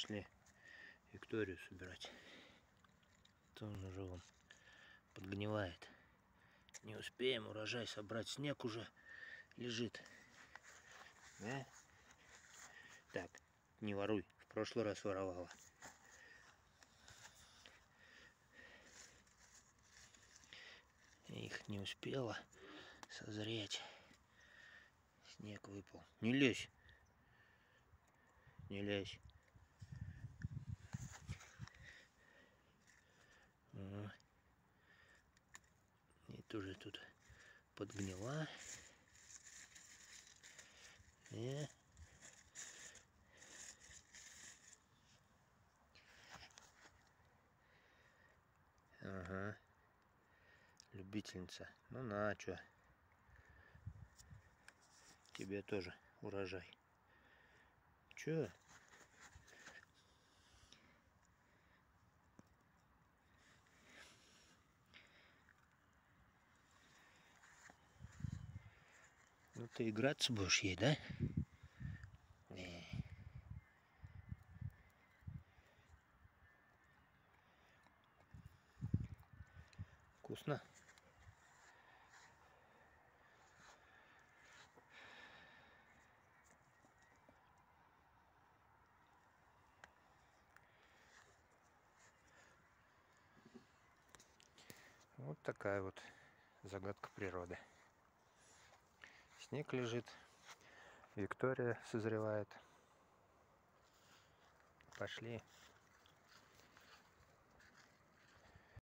Пошли Викторию собирать. То уже вон подгнивает. Не успеем урожай собрать. Снег уже лежит. Да? Так, не воруй. В прошлый раз воровала. Их не успела созреть. Снег выпал. Не лезь. Не лезь. Тоже тут подгнила. И... Ага. Любительница. Ну на, чё. Тебе тоже урожай. Чё? Ну ты играться будешь ей, да? Не. Вкусно? Вот такая вот загадка природы. Снег лежит, Виктория созревает. Пошли